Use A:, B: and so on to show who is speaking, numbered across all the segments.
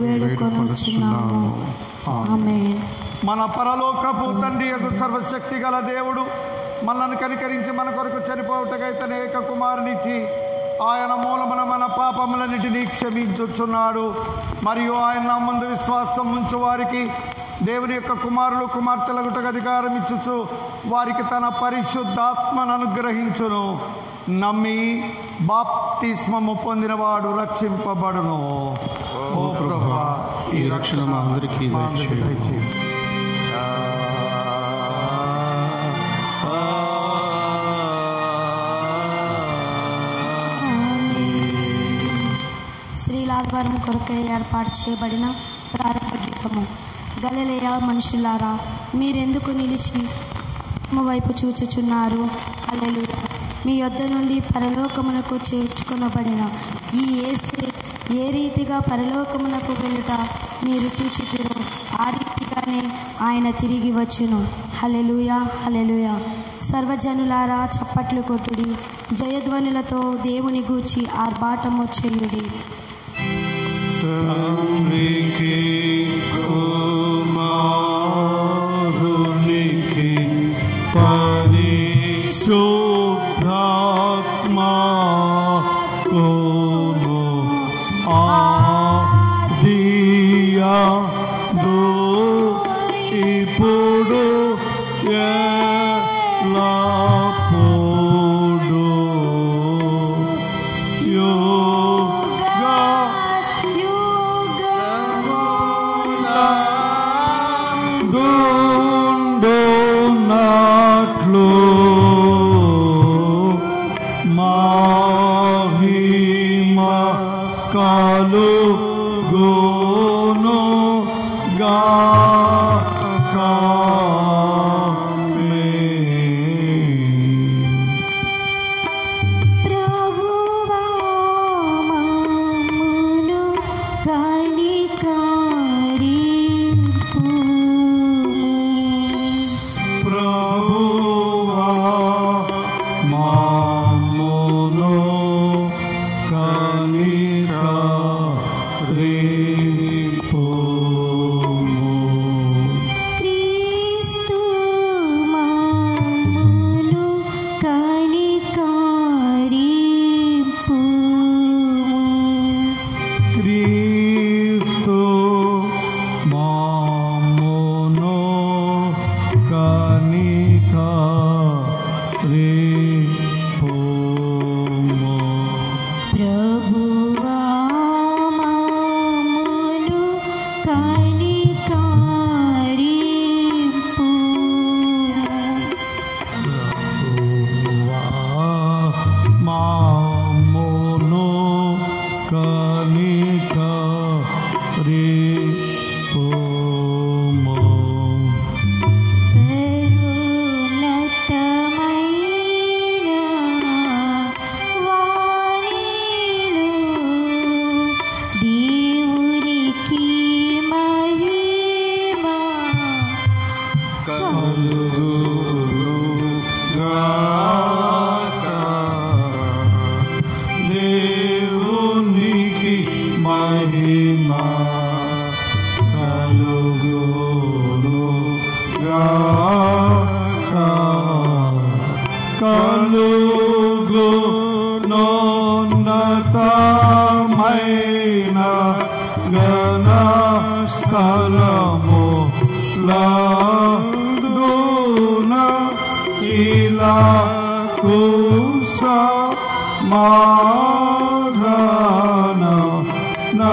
A: వేడుకొనుచున్నాము ఆమేన్.
B: మన పరలోకపు తండ్రి యొక్క సర్వశక్తి గల దేవుడు మనల్ని కనికరించి మన కొరకు చనిపోవటకై తన ఏక కుమారునిచ్చి ఆయన మూలమున మన పాపములన్నిటినీ క్షమించుచున్నాడు. మరియు ఆయన ముందు విశ్వాసం ఉంచు వారికి దేవుని యొక్క కుమారులు కుమార్తెలకు అధికారం ఇచ్చుచు వారికి తన పరిశుద్ధాత్మను అనుగ్రహించును. నమ్మి బాప్తిస్మము పొందినవాడు రక్షింపబడును.
C: ఓ ప్రభా ఈ రక్షణ మా అందరికీ
A: ఆదివారం కొరకై ఏర్పాటు చేయబడిన ప్రారంభ గీతము. గలలేయ మనుషులారా మీరెందుకు నిలిచి వైపు చూచుచున్నారు? అలెలుయ మీ యొద్ద నుండి పరలోకమునకు చేర్చుకొనబడిన ఈ ఏసే ఏ రీతిగా పరలోకమునకు వెళ్ళుట మీరు చూచితిరో ఆ రీతిగానే ఆయన తిరిగి వచ్చును. హలెలుయా హలెలుయా సర్వజనులారా చప్పట్లు కొట్టుడి. జయధ్వనులతో దేవుని గూర్చి ఆర్భాటము చేయుడి. kusa madhana na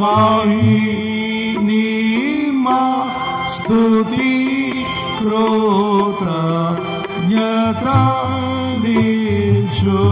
A: mahinima stuti krotra nyatra vincho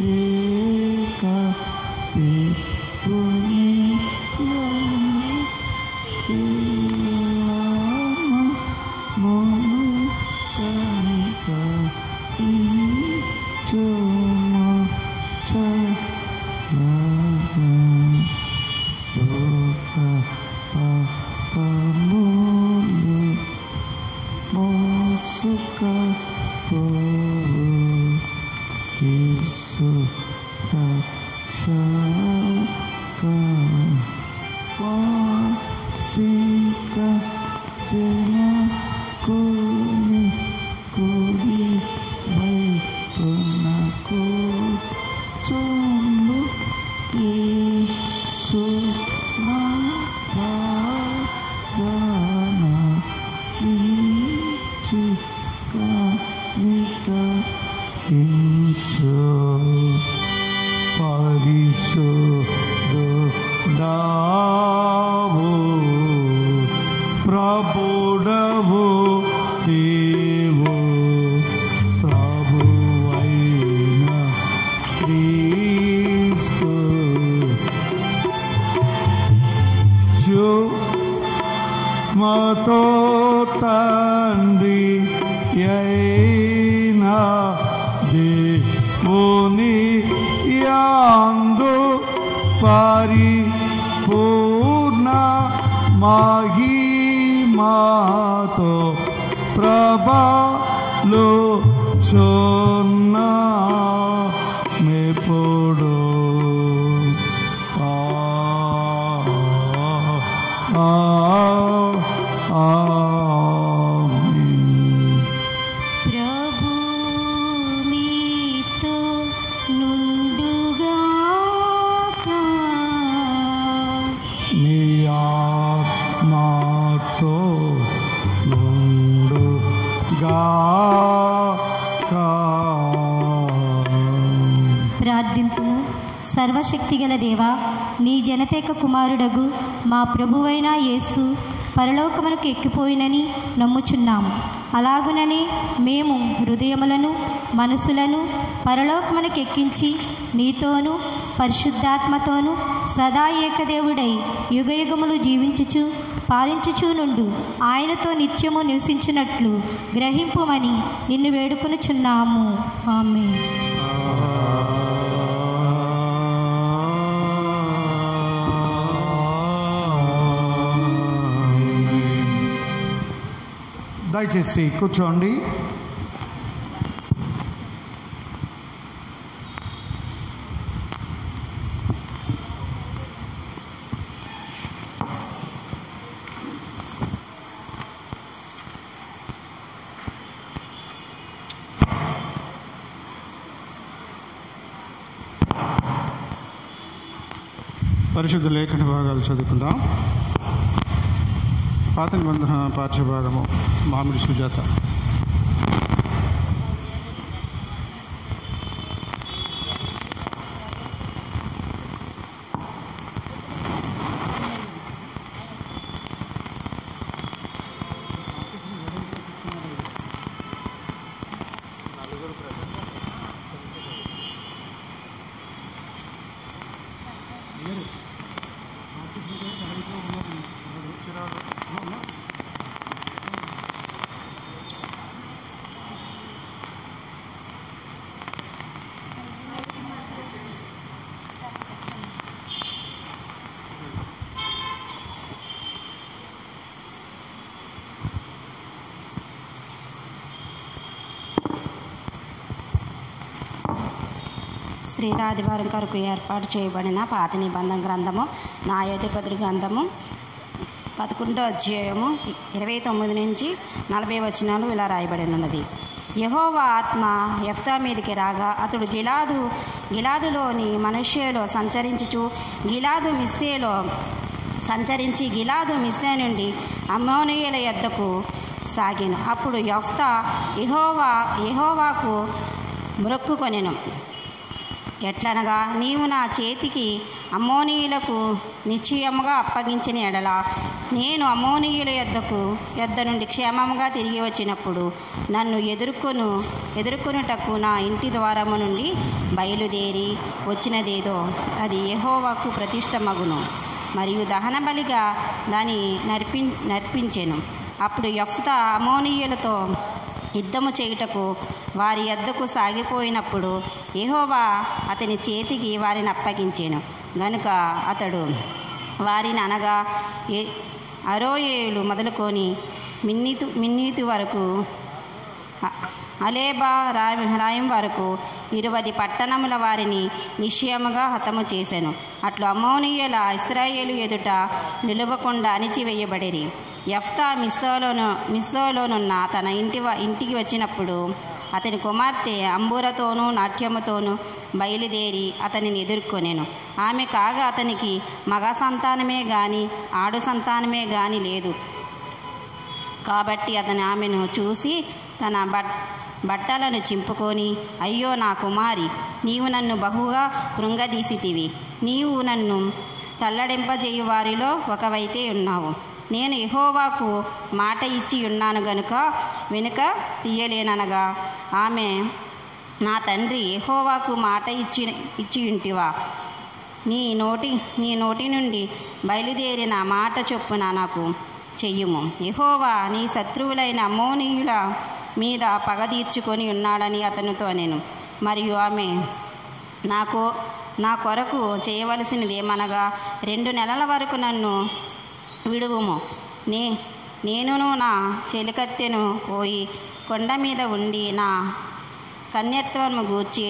A: ఏక sikap jenakku ni ku ఆ ఆమేన్.
D: ప్రభు మీతో నుండుగాక మా ప్రభువైన యేసు పరలోకమునకు ఎక్కిపోయినని నమ్ముచున్నాము అలాగుననే మేము హృదయములను మనసులను పరలోకమునకు ఎక్కించి నీతోనూ పరిశుద్ధాత్మతోనూ సదా ఏకదేవుడై యుగయుగములు జీవించుచు పాలించుచూ నుండు ఆయనతో నిత్యము నివసించినట్లు గ్రహింపుమని నిన్ను వేడుకొనుచున్నాము. ఆమె
A: దయచేసి కూర్చోండి.
C: పరిశుద్ధ లేఖన భాగాలు చదువుకుందాం. పాత నిబంధన పాఠ్యభాగము మామిడి సుజాత.
E: స్త్రీల ఆదివారం కొరకు ఏర్పాటు చేయబడిన పాత నిబంధన గ్రంథము న్యాయాధిపతుల గ్రంథము పదకొండో అధ్యాయము ఇరవై తొమ్మిది నుంచి నలభై వచనాలు ఇలా రాయబడి ఉన్నది యహోవా ఆత్మ ఎఫ్తా మీదకి రాగా అతడు గిలాదు గిలాదులోని మనుష్యలో సంచరించుచు గిలాదు మిస్సేలో సంచరించి గిలాదు మిస్సే నుండి అమ్మోనియుల యొద్దకు సాగాను. అప్పుడు యఫ్తా యహోవా యహోవాకు మొక్కుకొనెను ఎట్లనగా నీవు నా చేతికి అమ్మోనీయులకు నిశ్చయముగా అప్పగించిన ఎడల నేను అమ్మోనీయుల యొద్దకు యొద్ద నుండి క్షేమముగా తిరిగి వచ్చినప్పుడు నన్ను ఎదుర్కొను ఎదుర్కొనుటకు నా ఇంటి ద్వారము నుండి బయలుదేరి వచ్చినదేదో అది యెహోవాకు ప్రతిష్టమగును. మరియు దహన బలిగా దాన్ని నర్పి నర్పించెను. అప్పుడు యఫ్త అమోనీయులతో యుద్ధము చేయుటకు వారి యొద్దకు సాగిపోయినప్పుడు యెహోవా అతని చేతికి వారిని అప్పగించాను. గనుక అతడు వారిని అనగా ఏ అరోయేలు మొదలుకొని మిన్నీతు మిన్నీతు వరకు అలేబా రాయం వరకు ఇరువది పట్టణముల వారిని నిశ్చయముగా హతము చేశాను అట్లు అమోనీయుల ఇస్రాయేలు ఎదుట నిలువకుండా అణిచివేయబడిరి. యఫ్తా మిస్సోలోను మిస్సోలోనున్న తన ఇంటి ఇంటికి వచ్చినప్పుడు అతని కుమార్తె అంబూరతోనూ నాట్యముతోనూ బయలుదేరి అతనిని ఎదుర్కొనేను. ఆమె కాగా అతనికి మగ సంతానమే గాని ఆడు సంతానమే గాని లేదు. కాబట్టి అతను ఆమెను చూసి తన బట్ బట్టలను చింపుకొని అయ్యో నా కుమారి నీవు నన్ను బహుగా కృంగదీసితివి. నీవు నన్ను తల్లడింపజేయు వారిలో ఒకవైతే ఉన్నావు. నేను ఇహోవాకు మాట ఇచ్చి ఉన్నాను గనుక వెనుక తీయలేననగా ఆమె నా తండ్రి ఎహోవాకు మాట ఇచ్చి ఇచ్చి ఉంటివా? నీ నోటి నీ నోటి నుండి బయలుదేరిన మాట చొప్పున నాకు చెయ్యుము. ఎహోవా నీ శత్రువులైన అమోనీయుల మీద పగ తీర్చుకొని ఉన్నాడని అతనితో నేను మరియు ఆమె నాకు నా కొరకు చేయవలసినది ఏమనగా రెండు నెలల వరకు నన్ను విడువుము. నే నేనును నా చెలికత్తెను పోయి కొండ మీద ఉండి నా కన్యత్వము గూర్చి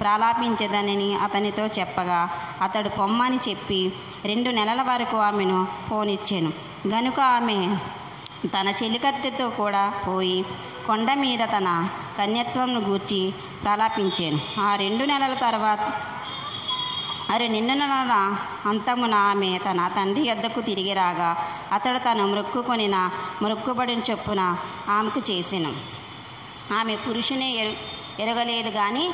E: ప్రాలాపించదనని అతనితో చెప్పగా అతడు పొమ్మని చెప్పి రెండు నెలల వరకు ఆమెను పోనిచ్చాను. గనుక ఆమె తన చెలికత్తెతో కూడా పోయి కొండ మీద తన కన్యత్వంను గూర్చి ప్రలాపించాను. ఆ రెండు నెలల తర్వాత అరే నిన్న నెలల అంతమున ఆమె తన తండ్రి యొద్దకు తిరిగి రాగా అతడు తను మృక్కుకొనిన మృక్కుబడిన చొప్పున ఆమెకు చేసెను. ఆమె పురుషునే ఎరు ఎరగలేదు కానీ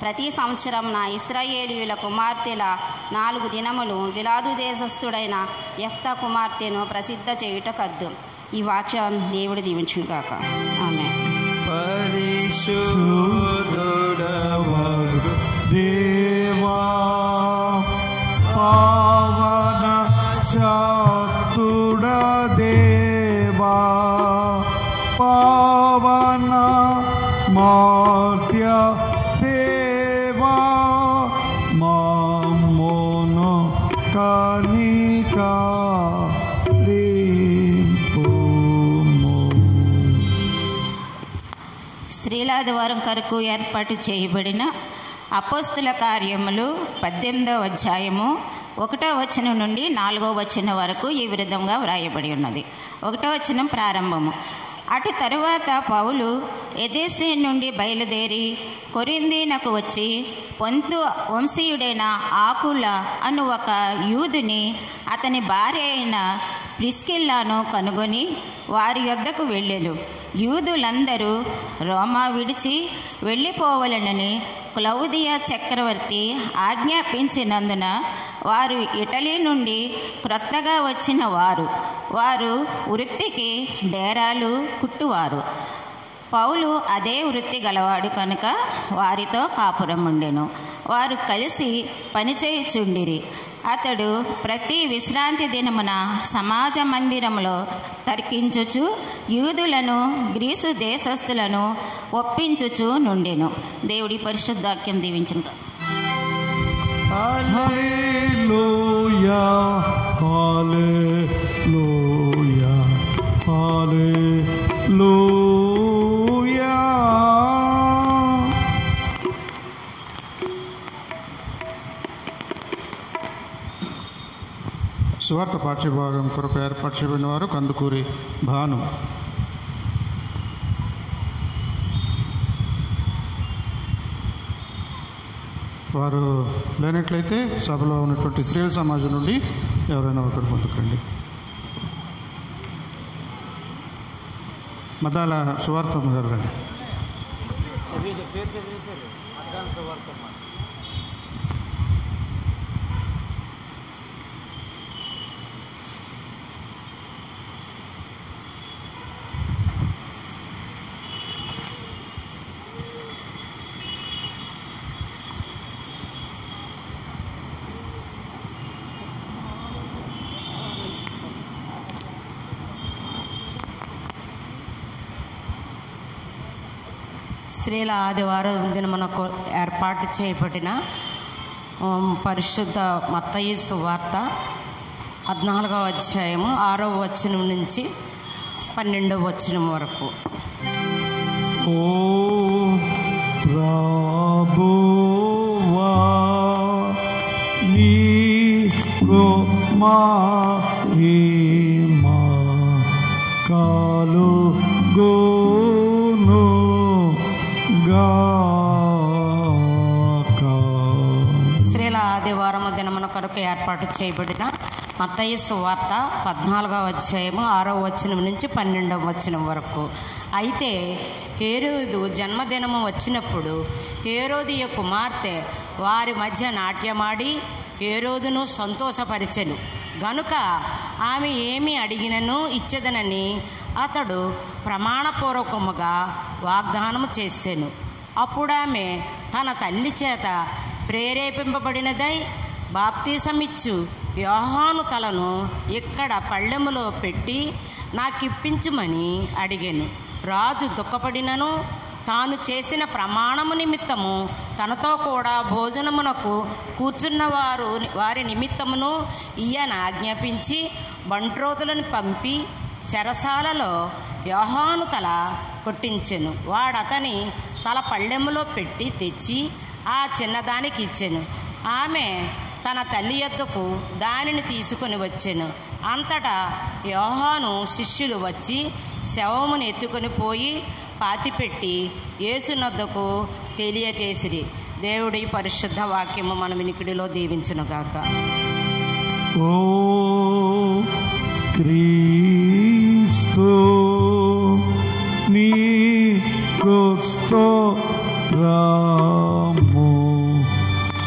E: ప్రతి సంవత్సరం నా ఇస్రాయేలీయుల కుమార్తెల నాలుగు దినములు విలాదు దేశస్థుడైన ఎఫ్తా కుమార్తెను ప్రసిద్ధ చేయుట కద్దు ఈ వాక్యం దేవుడు దీవించుగాక ఆమె
B: పరిశుద్ధుడవగు
F: కొరకు ఏర్పాటు చేయబడిన అపోస్తుల కార్యములు పద్దెనిమిదవ అధ్యాయము ఒకటో వచనం నుండి నాలుగో వచనం వరకు ఈ విధంగా వ్రాయబడి ఉన్నది. ఒకటో వచనం ప్రారంభము. అటు తరువాత పౌలు ఎదేశీ నుండి బయలుదేరి కొరిందీనకు వచ్చి పొంతు వంశీయుడైన ఆకుల అను ఒక యూదుని అతని భార్య అయిన ప్రిస్కిల్లాను కనుగొని వారి యొద్దకు వెళ్ళెను. యూదులందరూ రోమా విడిచి వెళ్ళిపోవలనని క్లౌదియా చక్రవర్తి ఆజ్ఞాపించినందున వారు ఇటలీ నుండి క్రొత్తగా వచ్చిన వారు. వారు వృత్తికి డేరాలు కుట్టువారు. పౌలు అదే వృత్తి గలవాడు కనుక వారితో కాపురం ఉండెను. వారు కలిసి పనిచేయుచుండిరి అతడు ప్రతి విశ్రాంతి దినమున సమాజ మందిరములో తర్కించుచు యూదులను గ్రీసు దేశస్థులను ఒప్పించుచు నుండెను. దేవుడి పరిశుద్ధాక్యం దీవించును.
B: Hallelujah, hallelujah, hallelujah.
C: స్వార్థ పాఠ్యభాగం కొరకు ఏర్పాటు చేయబడిన వారు కందుకూరి భాను. వారు లేనట్లయితే సభలో ఉన్నటువంటి స్త్రీల సమాజం నుండి ఎవరైనా ఒకరు పొందుకండి. మదాల సువార్తమ్మ గారు. రండి
G: స్త్రీల ఆదివారం దినమునకు ఏర్పాటు చేయబడిన పరిశుద్ధ మత్తయి సువార్త పద్నాలుగవ అధ్యాయము ఆరవ వచనం నుంచి పన్నెండవ వచనం వరకు.
A: ఓ ప్రభువా నీకు మా కాలు గో
G: స్త్రీల ఆదివారం దినమున కొరకు ఏర్పాటు చేయబడిన మత్తయి సువార్త పద్నాలుగవ అధ్యాయము ఆరవ వచనం నుంచి పన్నెండవ వచనం వరకు. అయితే హేరోదు జన్మదినము వచ్చినప్పుడు హేరోదియ కుమార్తె వారి మధ్య నాట్యమాడి హేరోదును సంతోషపరిచెను. గనుక ఆమె ఏమి అడిగినను ఇచ్చదనని అతడు ప్రమాణపూర్వకముగా వాగ్దానము చేసెను. అప్పుడామె తన తల్లి చేత ప్రేరేపింపబడినదై బాప్తీసమిచ్చు. వ్యూహాను తలను ఇక్కడ పళ్ళెములో పెట్టి నాకిప్పించుమని అడిగాను. రాజు దుఃఖపడినను. తాను చేసిన ప్రమాణము నిమిత్తము తనతో కూడా భోజనమునకు కూర్చున్న వారు వారి నిమిత్తమును ఈయన ఆజ్ఞాపించి బంట్రోతులను పంపి చెరసాలలో యోహాను తల కొట్టించెను. వాడతని తల పళ్ళెములో పెట్టి తెచ్చి ఆ చిన్నదానికి ఇచ్చెను. ఆమె తన తల్లి యొద్దకు దానిని తీసుకొని వచ్చెను. అంతటా యోహాను శిష్యులు వచ్చి శవమును ఎత్తుకొని పోయి పాతిపెట్టి యేసునొద్దకు తెలియచేసిరి. దేవుడి పరిశుద్ధ వాక్యము మన వినికిడిలో దీవించునుగాక.
A: ఓ క్రీ స్తోత్రము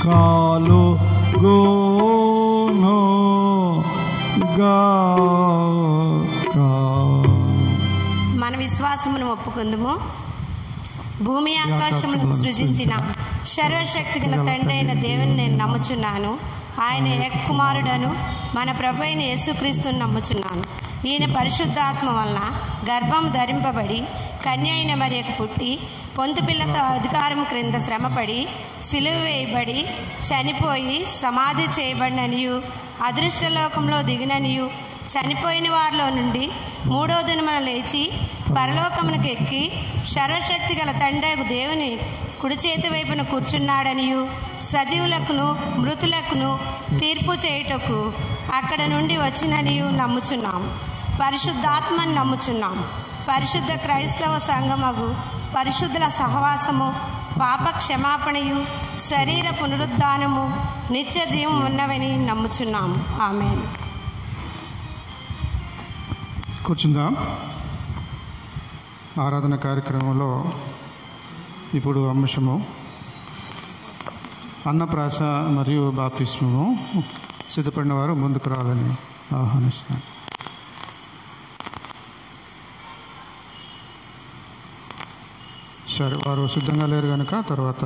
A: కాలు గోను
H: మన విశ్వాసమును ఒప్పుకుందుము. భూమి ఆకాశమును సృజించిన సర్వశక్తి గల తండ్రి అయిన దేవుని నేను నమ్ముచున్నాను. ఆయన కుమారుడను మన ప్రభు అయిన యేసుక్రీస్తుని నమ్ముచున్నాను. ఈయన పరిశుద్ధాత్మ వలన గర్భం ధరింపబడి కన్య అయిన మరియకు పుట్టి పొంతు పిల్లతో అధికారం క్రింద శ్రమపడి సిలువ వేయబడి చనిపోయి సమాధి చేయబడిననియు అదృష్టలోకంలో దిగిననియు చనిపోయిన వారిలో నుండి మూడో దినమున లేచి పరలోకమునకు ఎక్కి సర్వశక్తి గల తండ్రకు దేవుని కుడి చేతి వైపున కూర్చున్నాడనియు సజీవులకును మృతులకును తీర్పు చేయుటకు అక్కడ నుండి వచ్చిననియు నమ్ముచున్నాం. పరిశుద్ధాత్మని నమ్ముచున్నాం పరిశుద్ధ క్రైస్తవ సంఘమగు పరిశుద్ధుల సహవాసము పాప క్షమాపణయు శరీర పునరుద్ధానము నిత్య జీవం ఉన్నవని నమ్ముచున్నాం ఆమె
C: కూర్చుందాం. ఆరాధన కార్యక్రమంలో ఇప్పుడు అంశము అన్నప్రాస మరియు బాప్తిస్మము. సిద్ధపడిన వారు ముందుకు రావాలని ఆహ్వానిస్తున్నాను. సరే వారు సిద్ధంగా లేరు కనుక తర్వాత